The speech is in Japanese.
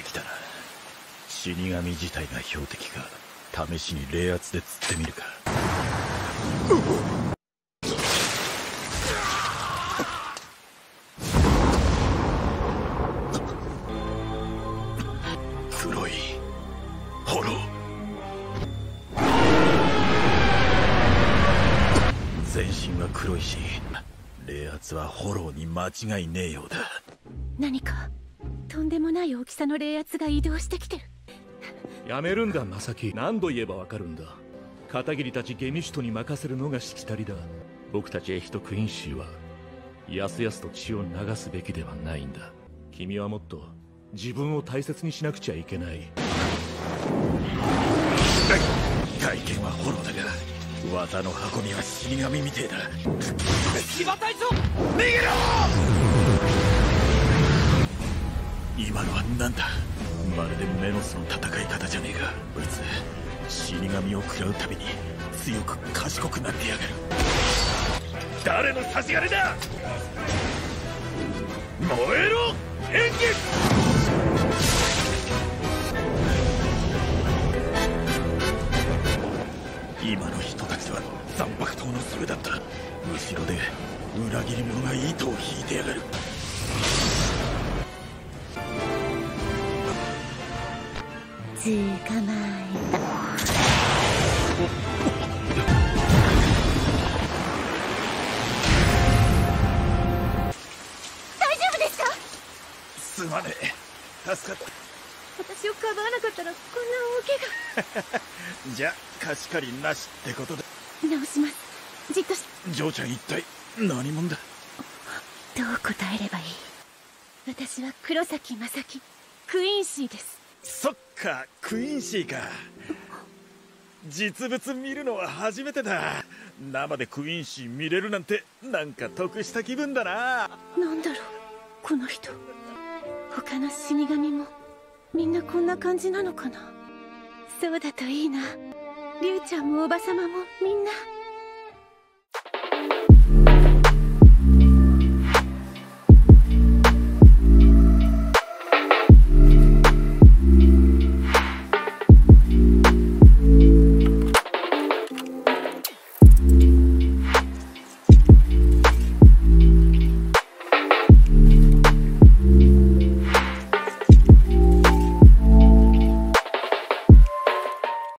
ってきたな。死神自体が標的か。試しに冷圧で釣ってみるか、黒いホロ全身は黒いし冷圧はホローに間違いねえようだ。何か？とんでもない大きさの冷圧が移動してきてる。やめるんだマサキ何度言えばわかるんだ。片桐たちゲミシュトに任せるのがしきたりだ。僕たちエヒト・クインシーはやすやすと血を流すべきではないんだ。君はもっと自分を大切にしなくちゃいけない。外見はホローだが技の運びは死神みてえだ。騎馬隊長逃げろ今のは何だ。まるでメノスの戦い方じゃねえか。こいつ死神を食らうたびに強く賢くなってやがる。誰の差し金だ！燃えろ演技今の人たちは残白刀のそれだった。後ろで裏切り者が糸を引いてやがる捕まえた大丈夫ですか？すまねえ。助かっ私をかばわなかったらこんな大怪た じゃ貸し借りなしってことで。我直します。じっとし嬢ちゃん一体何者だ？どう答えればいい？私は黒崎正樹クイーンシーです。そっかクインシーか。実物見るのは初めてだ。生でクインシー見れるなんてなんか得した気分だな。何だろうこの人。他の死神もみんなこんな感じなのかな。そうだといいな。リュウちゃんもおばさまもみんな。